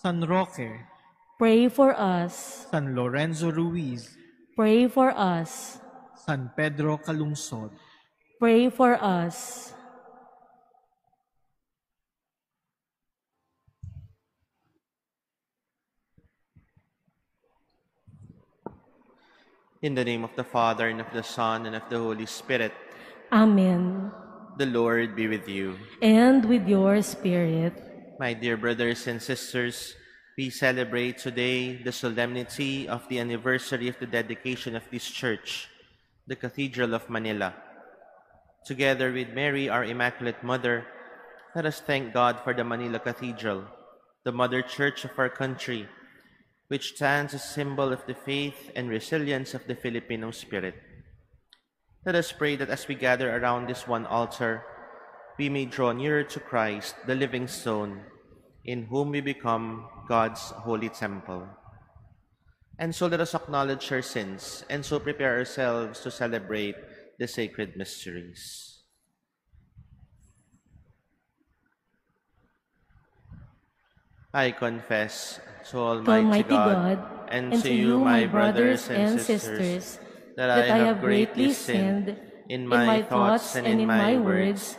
San Roque. Pray for us. San Lorenzo Ruiz. Pray for us. San Pedro Calungsod. Pray for us. In the name of the Father, and of the Son, and of the Holy Spirit. Amen. The Lord be with you. And with your spirit. My dear brothers and sisters, we celebrate today the solemnity of the anniversary of the dedication of this church, the Cathedral of Manila. Together with Mary, our Immaculate Mother, let us thank God for the Manila Cathedral, the mother church of our country, which stands as symbol of the faith and resilience of the Filipino spirit. Let us pray that as we gather around this one altar, we may draw nearer to Christ, the living stone, in whom we become God's holy temple. And so let us acknowledge our sins and so prepare ourselves to celebrate the sacred mysteries. I confess to Almighty, Almighty God, God, and, to you, my brothers and sisters, that I have greatly sinned in my thoughts and in my words,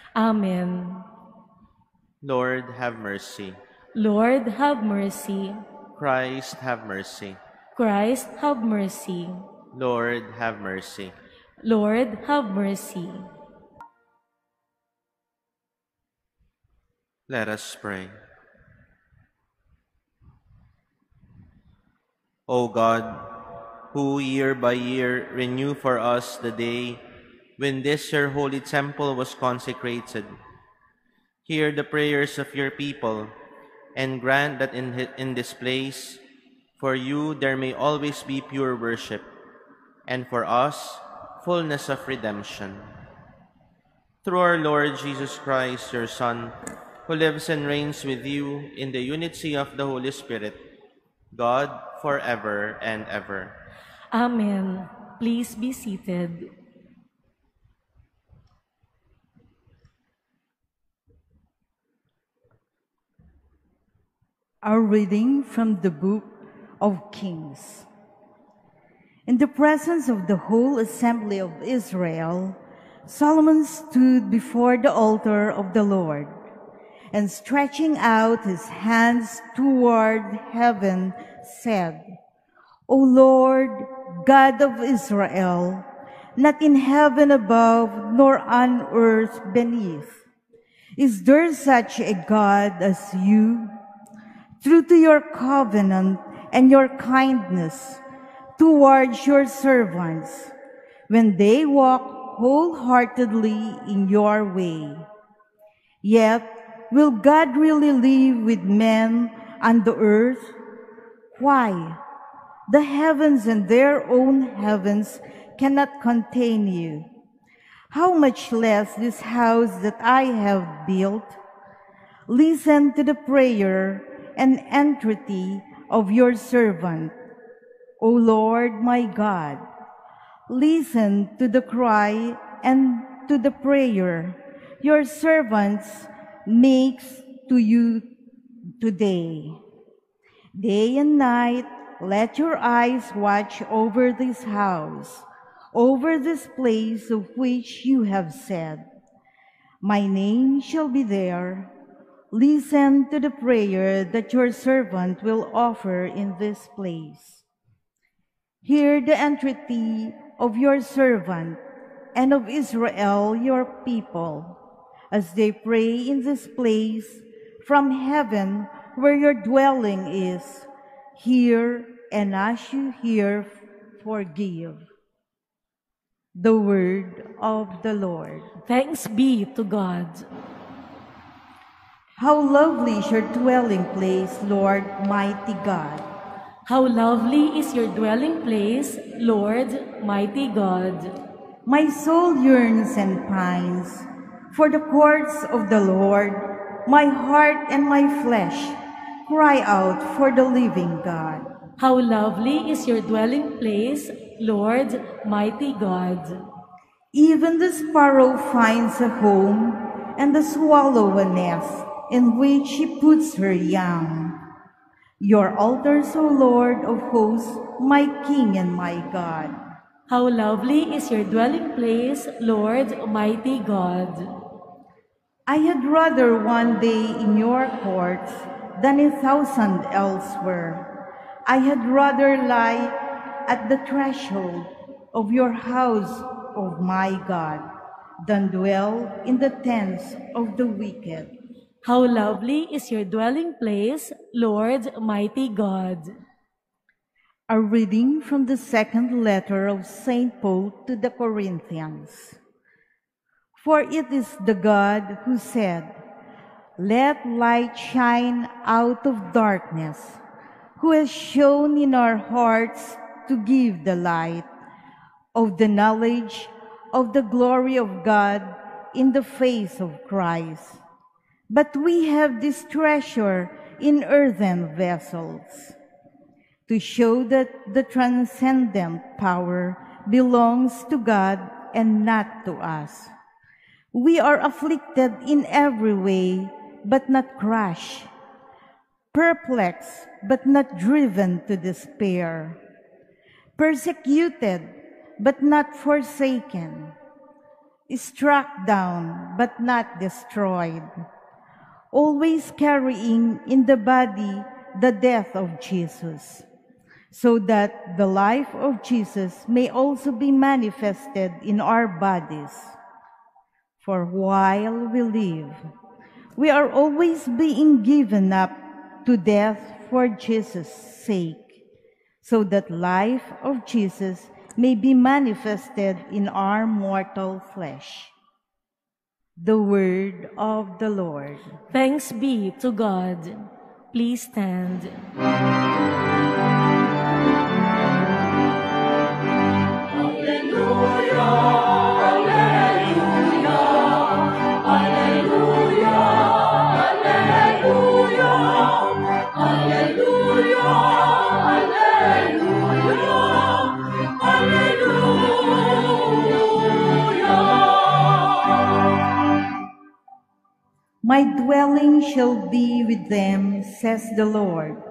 Amen. Lord, have mercy. Lord, have mercy. Christ, have mercy. Christ, have mercy. Lord, have mercy. Lord, have mercy. Let us pray. O God, who year by year renew for us the day when this your holy temple was consecrated, hear the prayers of your people and grant that in, in this place, for you there may always be pure worship, and for us, fullness of redemption. Through our Lord Jesus Christ, your Son, who lives and reigns with you in the unity of the Holy Spirit, God, forever and ever. Amen. Please be seated. A reading from the book of Kings. In the presence of the whole assembly of Israel, Solomon stood before the altar of the Lord, and stretching out his hands toward heaven, said, O Lord, God of Israel, not in heaven above, nor on earth beneath, is there such a God as you? True to your covenant and your kindness towards your servants, when they walk wholeheartedly in your way. Yet, will God really live with men on the earth? Why? The heavens and their own heavens cannot contain you. How much less this house that I have built? Listen to the prayer and entreaty of your servant. O Lord my God, listen to the cry and to the prayer your servants makes to you today. Day and night, let your eyes watch over this house, over this place of which you have said, My name shall be there. Listen to the prayer that your servant will offer in this place. Hear the entreaty of your servant and of Israel, your people, as they pray in this place from heaven where your dwelling is. Hear, and as you hear, forgive. The word of the Lord. Thanks be to God. How lovely is your dwelling place, Lord, mighty God. How lovely is your dwelling place, Lord, mighty God. My soul yearns and pines for the courts of the Lord. My heart and my flesh cry out for the living God. How lovely is your dwelling place, Lord, mighty God. Even the sparrow finds a home, and the swallow a nest in which she puts her young. Your altars, O Lord of hosts, my King and my God. How lovely is your dwelling place, Lord, mighty God. I had rather one day in your courts than a thousand elsewhere. I had rather lie at the threshold of your house, O my God, than dwell in the tents of the wicked. How lovely is your dwelling place, Lord, mighty God. A reading from the second letter of St. Paul to the Corinthians. For it is the God who said, Let light shine out of darkness, who has shown in our hearts to give the light of the knowledge of the glory of God in the face of Christ. But we have this treasure in earthen vessels to show that the transcendent power belongs to God and not to us. We are afflicted in every way, but not crushed, perplexed, but not driven to despair, persecuted, but not forsaken, struck down, but not destroyed, always carrying in the body the death of Jesus, so that the life of Jesus may also be manifested in our bodies. For while we live, we are always being given up to death for Jesus' sake, so that life of Jesus may be manifested in our mortal flesh. The word of the Lord. Thanks be to God. Please stand. Alleluia. My dwelling shall be with them, says the Lord.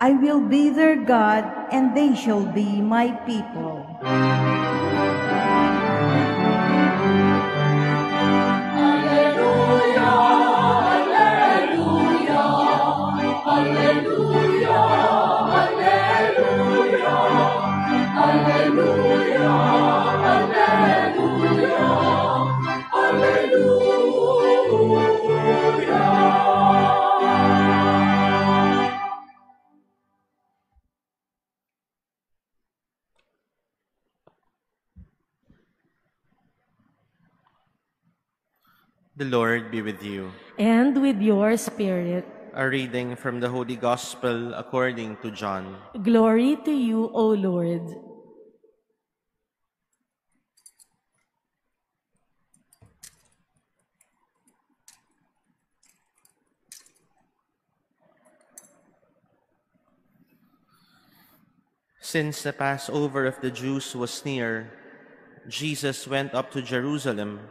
I will be their God, and they shall be my people. The Lord be with you. And with your spirit. A reading from the Holy Gospel according to John. Glory to you, O Lord. Since the Passover of the Jews was near, Jesus went up to Jerusalem.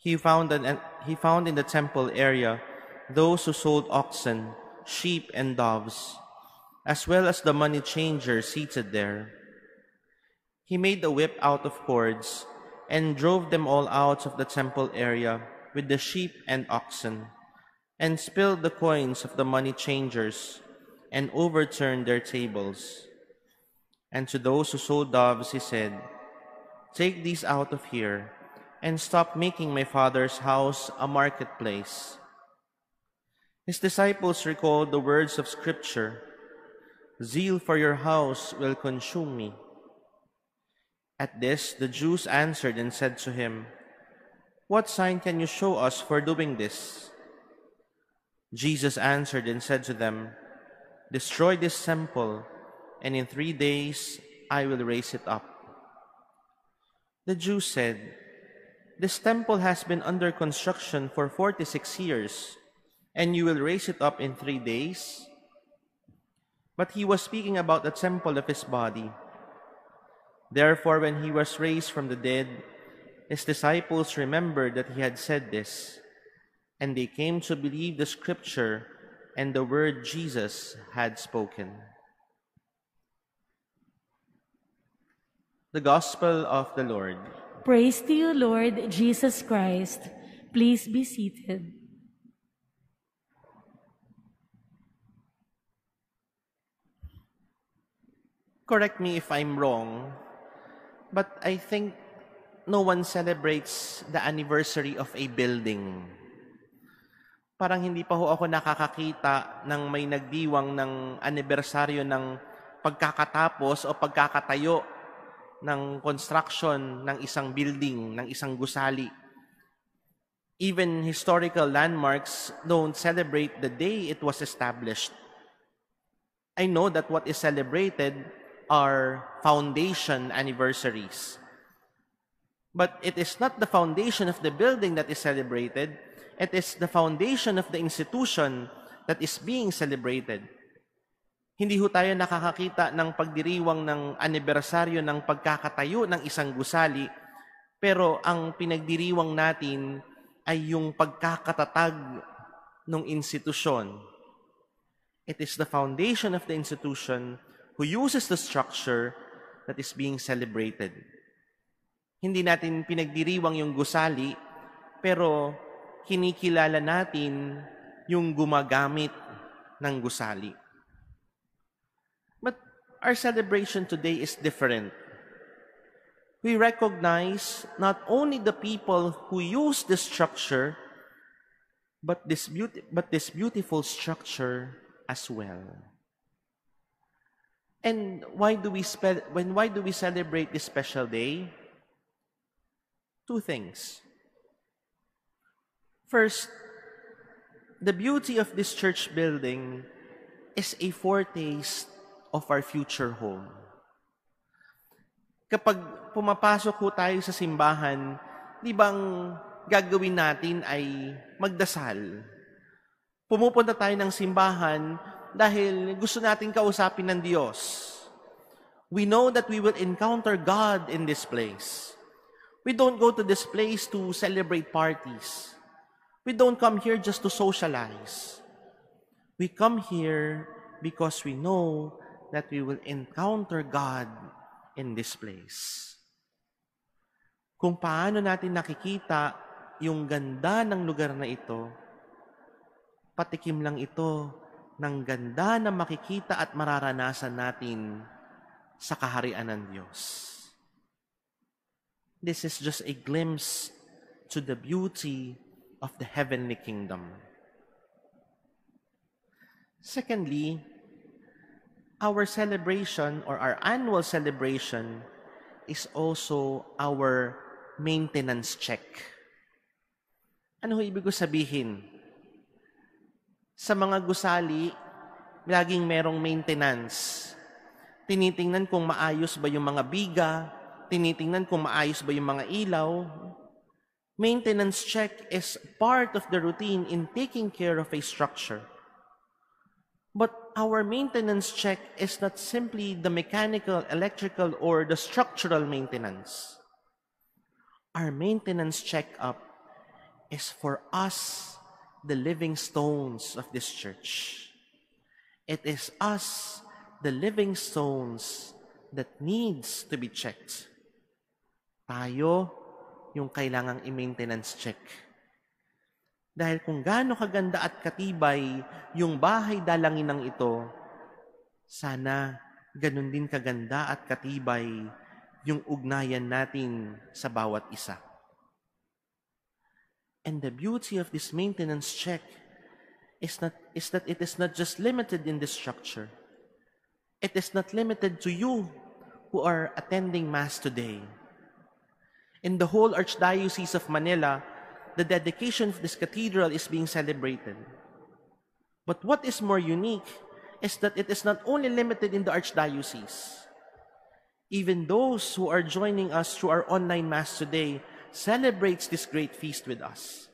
He found, an, he found in the temple area those who sold oxen, sheep, and doves, as well as the money changers seated there. He made a whip out of cords and drove them all out of the temple area with the sheep and oxen, and spilled the coins of the money changers and overturned their tables. And to those who sold doves, he said, Take these out of here, and stop making my father's house a marketplace. His disciples recalled the words of Scripture Zeal for your house will consume me. At this, the Jews answered and said to him, What sign can you show us for doing this? Jesus answered and said to them, Destroy this temple, and in three days I will raise it up. The Jews said, This temple has been under construction for 46 years, and you will raise it up in three days? But he was speaking about the temple of his body. Therefore, when he was raised from the dead, his disciples remembered that he had said this, and they came to believe the scripture and the word Jesus had spoken. The Gospel of the Lord. Praise to you, Lord Jesus Christ. Please be seated. Correct me if I'm wrong, but I think no one celebrates the anniversary of a building. Parang hindi pa ho ako nakakakita ng may nagdiwang ng anibersaryo ng pagkakatapos o pagkakatayo ng construction ng isang building, ng isang gusali. Even historical landmarks don't celebrate the day it was established. I know that what is celebrated are foundation anniversaries. But it is not the foundation of the building that is celebrated, it is the foundation of the institution that is being celebrated. Hindi ho tayo nakakakita ng pagdiriwang ng anibersaryo ng pagkakatayo ng isang gusali, pero ang pinagdiriwang natin ay yung pagkakatatag ng institusyon. It is the foundation of the institution who uses the structure that is being celebrated. Hindi natin pinagdiriwang yung gusali, pero kinikilala natin yung gumagamit ng gusali. Our celebration today is different. We recognize not only the people who use this structure, but this, beauty, but this beautiful structure as well. And why do we spe- when why do we celebrate this special day? Two things. First, the beauty of this church building is a foretaste of our future home. Kapag pumapasok ho tayo sa simbahan, di bang gagawin natin ay magdasal? Pumupunta tayo ng simbahan dahil gusto nating kausapin ng Diyos. We know that we will encounter God in this place. We don't go to this place to celebrate parties. We don't come here just to socialize. We come here because we know that we will encounter God in this place. Kung paano natin nakikita yung ganda ng lugar na ito, patikim lang ito ng ganda na makikita at mararanasan natin sa kaharian ng Diyos. This is just a glimpse to the beauty of the heavenly kingdom. Secondly, our celebration or our annual celebration is also our maintenance check. Ano ho ibig ko sabihin? Sa mga gusali, laging merong maintenance. Tinitingnan kung maayos ba yung mga biga, tinitingnan kung maayos ba yung mga ilaw. Maintenance check is part of the routine in taking care of a structure. But our maintenance check is not simply the mechanical, electrical, or the structural maintenance. Our maintenance checkup is for us the living stones of this church. It is us, the living stones, that needs to be checked. Tayo, yung kailangang i-maintenance check. Dahil kung gaano kaganda at katibay yung bahay dalangin ng ito, sana ganun din kaganda at katibay yung ugnayan natin sa bawat isa. And the beauty of this maintenance check is, not, is that it is not just limited in this structure. It is not limited to you who are attending Mass today. In the whole Archdiocese of Manila, the dedication of this cathedral is being celebrated. But what is more unique is that it is not only limited in the Archdiocese. Even those who are joining us through our online Mass today celebrates this great feast with us.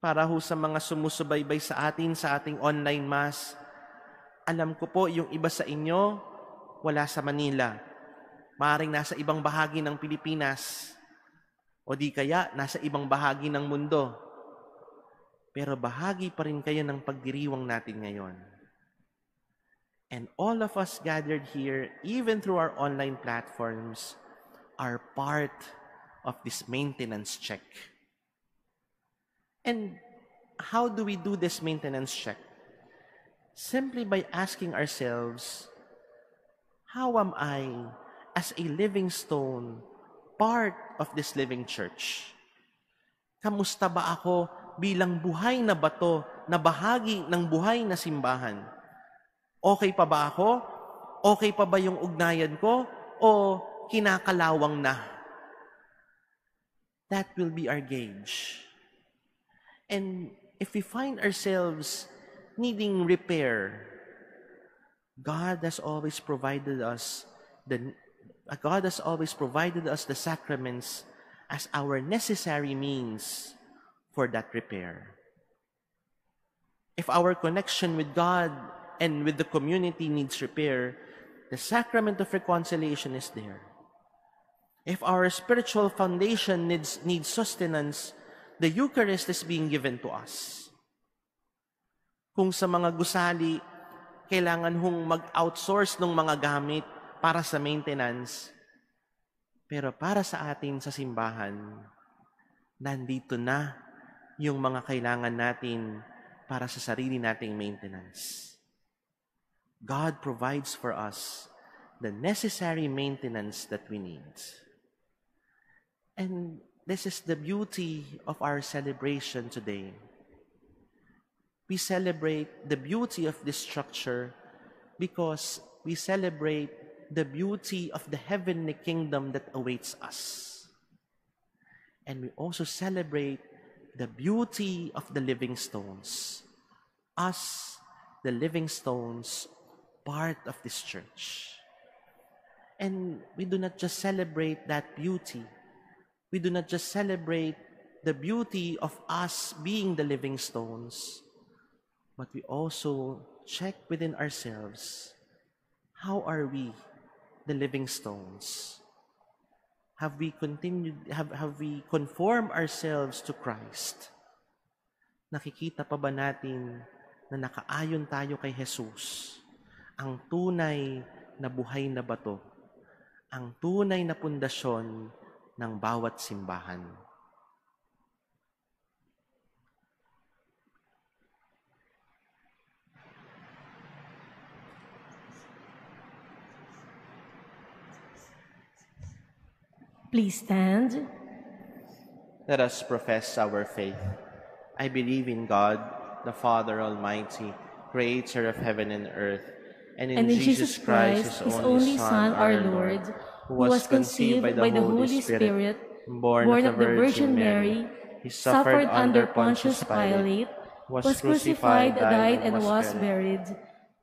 Para ho sa mga sumusubaybay sa atin sa ating online mass, alam ko po yung iba sa inyo wala sa Manila. Maaring nasa ibang bahagi ng Pilipinas o di kaya nasa ibang bahagi ng mundo. Pero bahagi pa rin kayo ng pagdiriwang natin ngayon. And all of us gathered here, even through our online platforms, are part of this maintenance check. And how do we do this maintenance check? Simply by asking ourselves, how am I, as a living stone, part of this living church? Kamusta ba ako bilang buhay na bato na bahagi ng buhay na simbahan? Okay pa ba ako? Okay pa ba yung ugnayan ko? O kinakalawang na? That will be our gauge. And if we find ourselves needing repair, God has always provided us the God has always provided us the sacraments as our necessary means for that repair. If our connection with God and with the community needs repair, the sacrament of reconciliation is there. If our spiritual foundation needs, needs sustenance, the Eucharist is being given to us. Kung sa mga gusali, kailangan hong mag-outsource ng mga gamit para sa maintenance, pero para sa atin sa simbahan, nandito na yung mga kailangan natin para sa sarili nating maintenance. God provides for us the necessary maintenance that we need. And this is the beauty of our celebration today. We celebrate the beauty of this structure because we celebrate the beauty of the heavenly kingdom that awaits us. And we also celebrate the beauty of the living stones. Us, the living stones, part of this church. And we do not just celebrate that beauty, we do not just celebrate the beauty of us being the living stones, but we also check within ourselves how are we the living stones? Have we continued, have, have we conformed ourselves to Christ? Nakikita pa ba natin na nakaayon tayo kay Jesus, ang tunay na buhay na bato, ang tunay na pundasyon ng bawat simbahan? Please stand. Let us profess our faith. I believe in God, the Father Almighty, creator of heaven and earth, and in, and in Jesus Christ, His only Son, our Lord, who was conceived by the Holy Spirit, born of the Virgin Mary, He suffered under Pontius Pilate, was crucified, died, and was buried.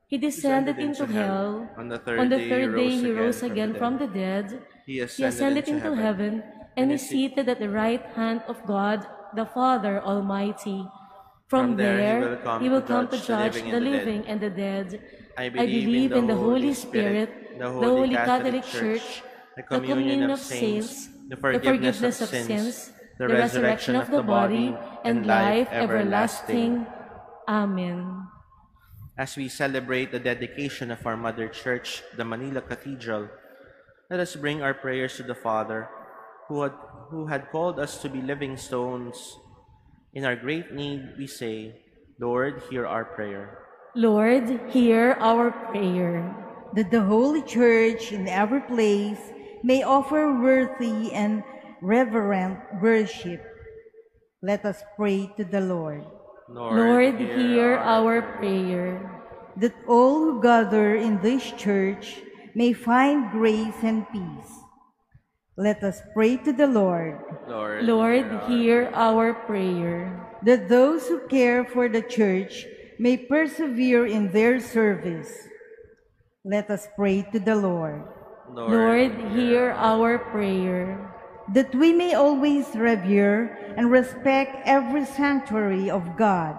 He descended into hell. On the third On the day, third day, he he rose again from the dead. He He ascended into heaven and is seated at the right hand of God, the Father Almighty. From, there, he will come to judge the living and the dead. I I believe in the Holy Spirit, the Holy Catholic Church, the communion of saints, the forgiveness of sins, the resurrection of the body, and life everlasting. Amen. As we celebrate the dedication of our Mother Church, the Manila Cathedral, let us bring our prayers to the Father, who had, who had called us to be living stones. In our great need, we say, Lord, hear our prayer. Lord, hear our prayer. that the Holy Church in every place may offer worthy and reverent worship. Let us pray to the Lord. Lord, hear our prayer. that all who gather in this church may find grace and peace. Let us pray to the Lord Lord, Lord, hear our prayer. that those who care for the church may persevere in their service. Let us pray to the Lord Lord, hear our prayer. that we may always revere and respect every sanctuary of God.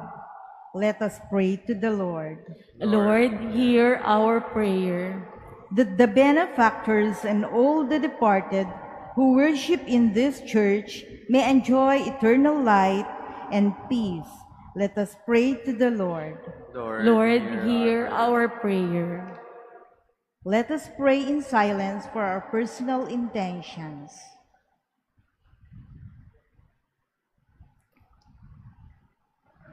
Let us pray to the Lord Lord, hear our prayer. That the benefactors and all the departed who worship in this church may enjoy eternal light and peace. Let us pray to the Lord. Lord, hear our prayer. Let us pray in silence for our personal intentions.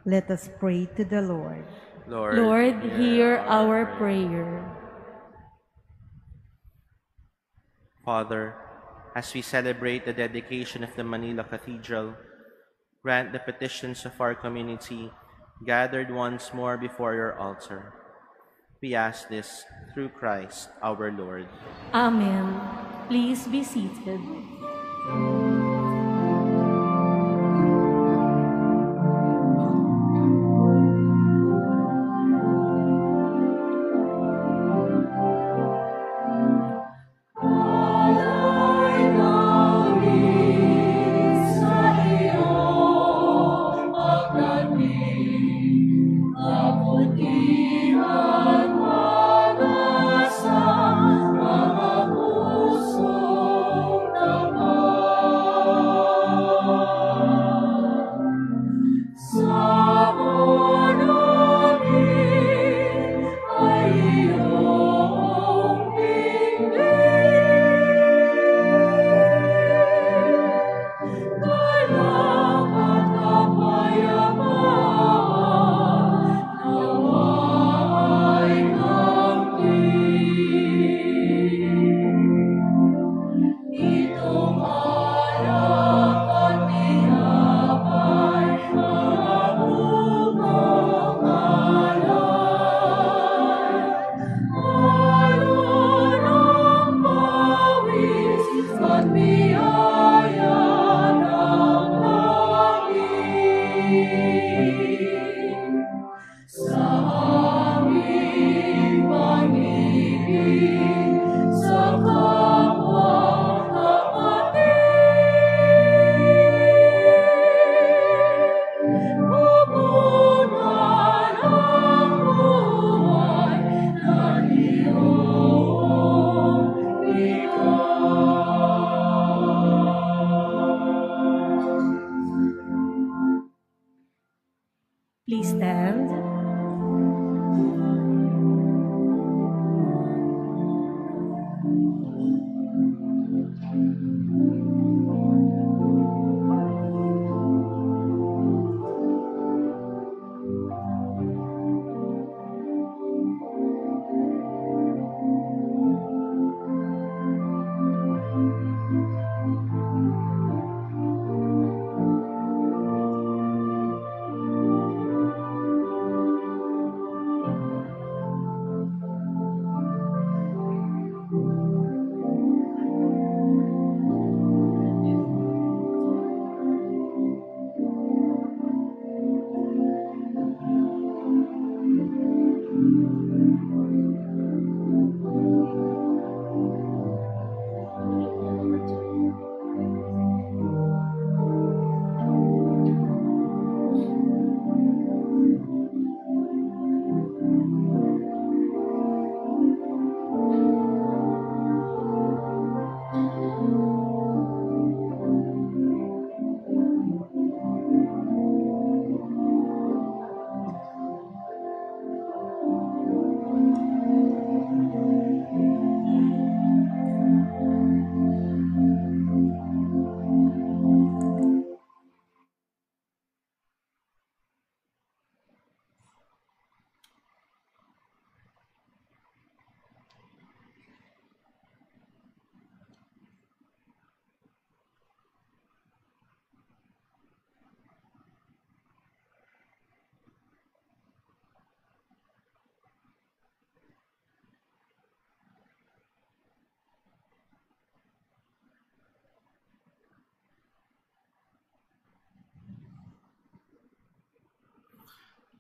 Let us pray to the Lord. Lord, Lord, hear our prayer. Father, as we celebrate the dedication of the Manila Cathedral, grant the petitions of our community gathered once more before your altar. We ask this through Christ our Lord. Amen. Please be seated.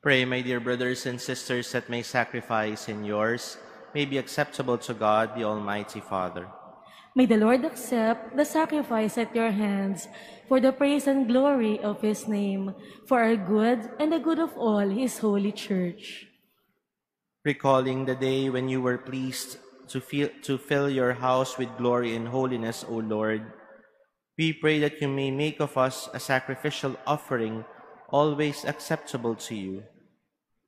Pray, my dear brothers and sisters, that my sacrifice and yours may be acceptable to God, the Almighty Father. May the Lord accept the sacrifice at your hands for the praise and glory of his name, for our good and the good of all his holy church. Recalling the day when you were pleased to, feel, to fill your house with glory and holiness, O Lord, we pray that you may make of us a sacrificial offering always acceptable to you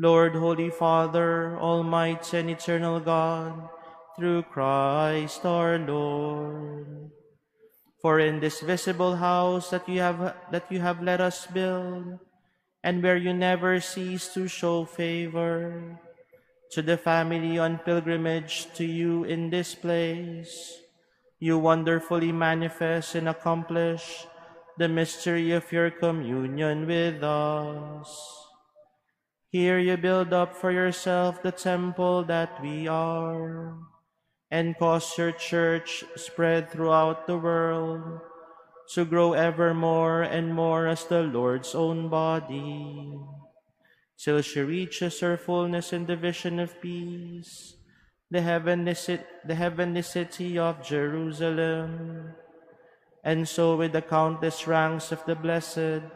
Lord, Holy Father, Almighty and Eternal God, through Christ our Lord. For in this visible house that you have that you have let us build, and where you never cease to show favor, to the family on pilgrimage to you in this place, you wonderfully manifest and accomplish the mystery of your communion with us. Here you build up for yourself the temple that we are, and cause your church spread throughout the world to grow ever more and more as the Lord's own body, till she reaches her fullness in the vision of peace, the heavenly, the heavenly city of Jerusalem. And so with the countless ranks of the blessed,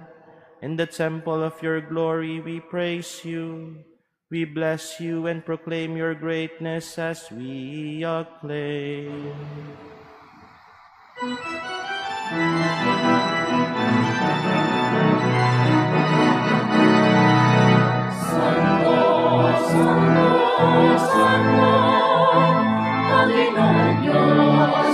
in the temple of your glory we praise you. We bless you and proclaim your greatness as we acclaim. Santo, Santo, Santo, Panginoon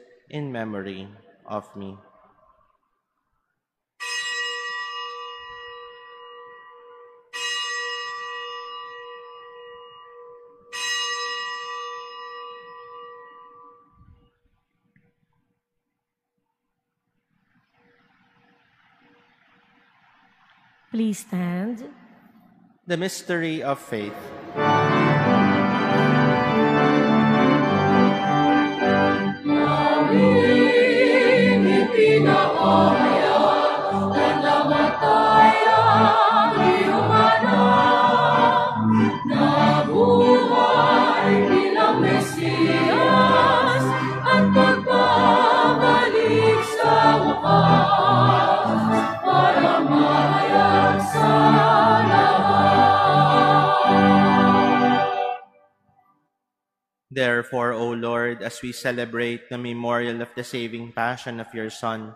in memory of me. Please stand. The mystery of faith. Therefore, O Lord, as we celebrate the memorial of the saving passion of your Son,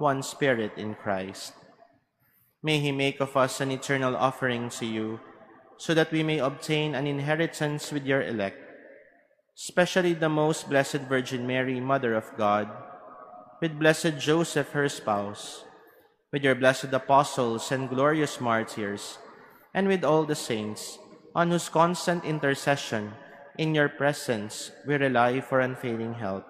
one spirit in Christ. May he make of us an eternal offering to you, so that we may obtain an inheritance with your elect, especially the most blessed Virgin Mary, Mother of God, with blessed Joseph, her spouse, with your blessed apostles and glorious martyrs, and with all the saints, on whose constant intercession in your presence we rely for unfailing help.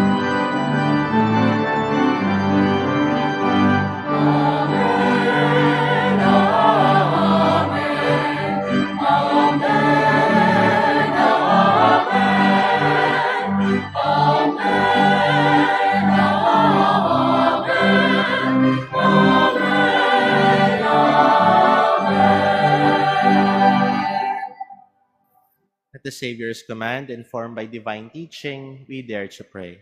At the Savior's command, informed by divine teaching, we dare to pray.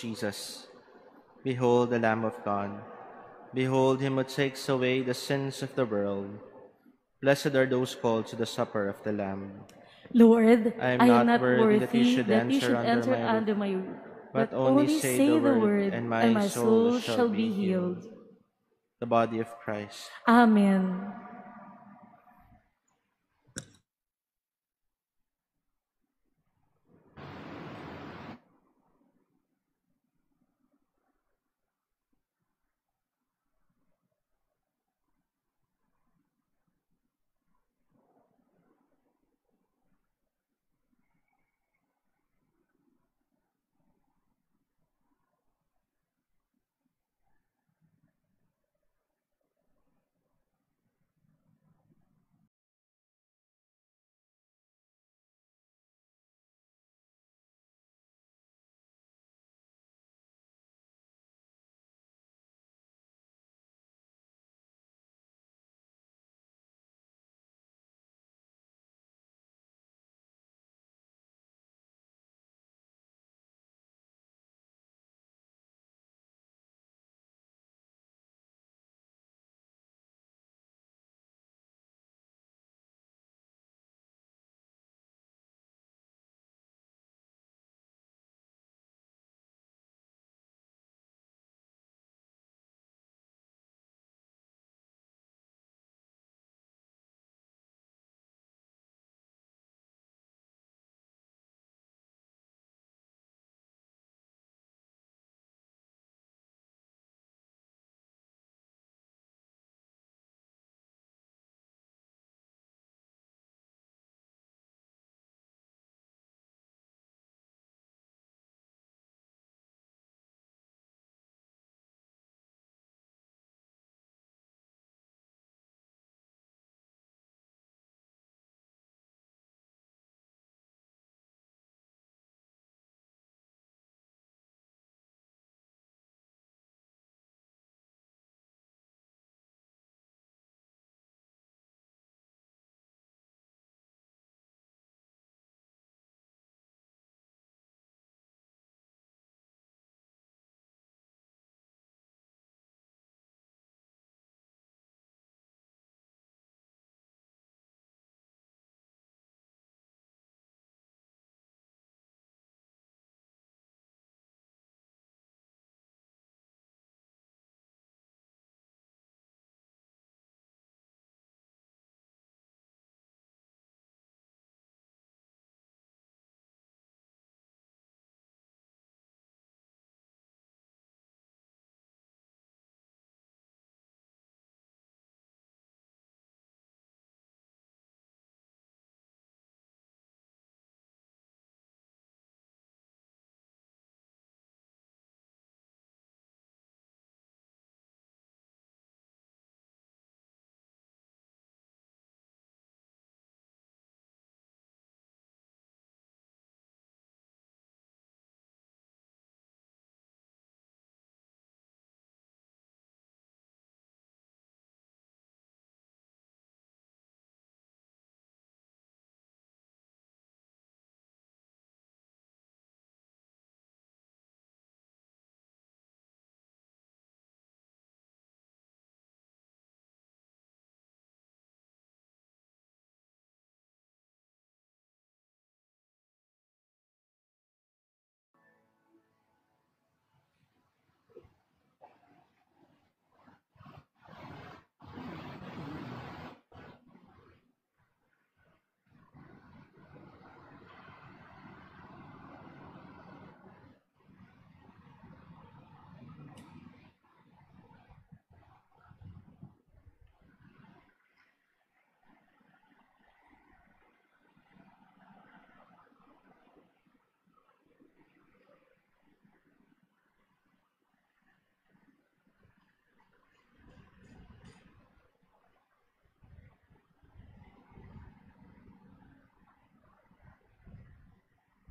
Jesus. Behold the Lamb of God. Behold him who takes away the sins of the world. Blessed are those called to the supper of the Lamb. Lord, I am, I am not, worthy, that you should, that enter, you should enter, under, my roof, but, but only say, the word, and my, and my soul, soul shall be healed. The body of Christ. Amen.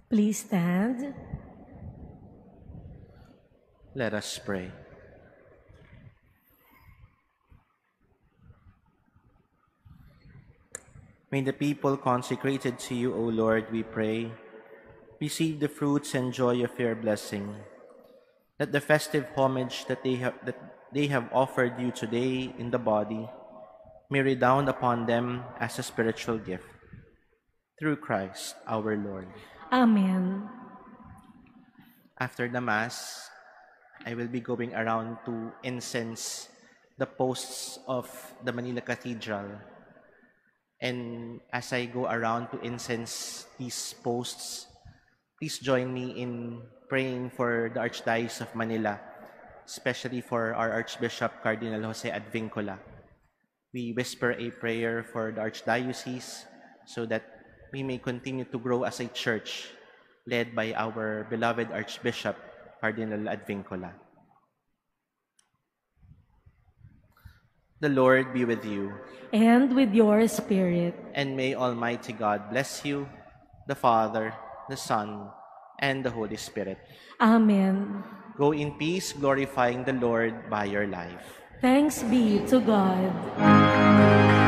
Please stand. Let us pray. May the people consecrated to you, O Lord, we pray, receive the fruits and joy of your blessing. Let the festive homage that they have, that they have offered you today in the body may redound upon them as a spiritual gift. Through Christ our Lord. Amen. After the Mass, I will be going around to incense the posts of the Manila Cathedral and as I go around to incense these posts, please join me in praying for the Archdiocese of Manila, especially for our Archbishop Cardinal Jose Advincula. We whisper a prayer for the Archdiocese so that we may continue to grow as a church led by our beloved Archbishop Cardinal Advincula. The Lord be with you. And with your spirit. And may Almighty God bless you, the Father, the Son, and the Holy Spirit. Amen. Go in peace, glorifying the Lord by your life. Thanks be to God.